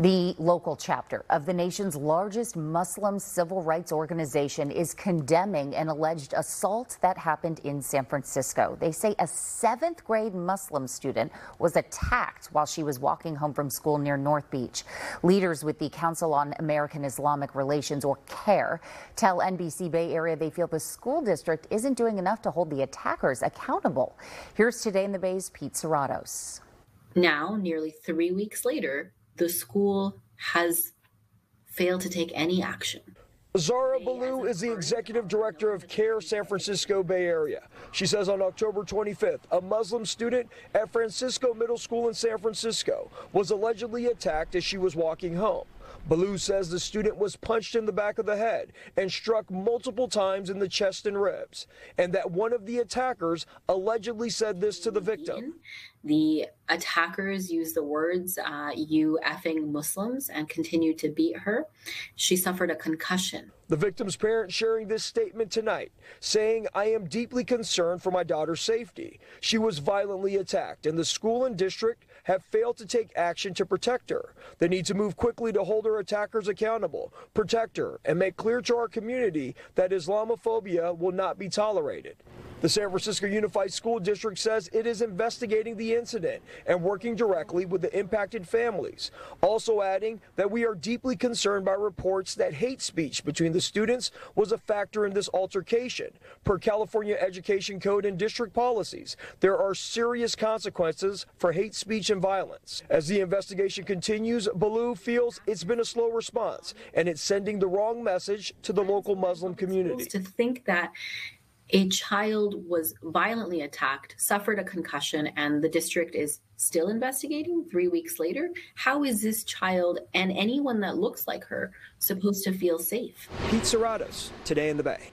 The local chapter of the nation's largest Muslim civil rights organization is condemning an alleged assault that happened in San Francisco. They say a seventh grade Muslim student was attacked while she was walking home from school near North Beach. Leaders with the Council on American Islamic Relations, or CAIR, tell NBC Bay Area they feel the school district isn't doing enough to hold the attackers accountable. Here's Today in the Bay's Pete Suratos. Now, nearly three weeks later, the school has failed to take any action. Zahra Billoo is the executive director of CAIR San Francisco Bay Area. She says on October 25th, a Muslim student at Francisco Middle School in San Francisco was allegedly attacked as she was walking home. Billoo says the student was punched in the back of the head and struck multiple times in the chest and ribs, and that one of the attackers allegedly said this to the victim. The attackers used the words, uh, you effing Muslims, and continued to beat her. She suffered a concussion. The victim's parent sharing this statement tonight, saying, I am deeply concerned for my daughter's safety. She was violently attacked, and the school and district have failed to take action to protect her. They need to move quickly to hold her attackers accountable, protect her, and make clear to our community that Islamophobia will not be tolerated. The San Francisco Unified School District says it is investigating the incident and working directly with the impacted families. Also adding that we are deeply concerned by reports that hate speech between the students was a factor in this altercation. Per California Education Code and district policies, there are serious consequences for hate speech and violence. As the investigation continues, Billoo feels it's been a slow response and it's sending the wrong message to the local Muslim community. To think that a child was violently attacked, suffered a concussion, and the district is still investigating three weeks later. How is this child and anyone that looks like her supposed to feel safe? Pete Suratos, today in the Bay.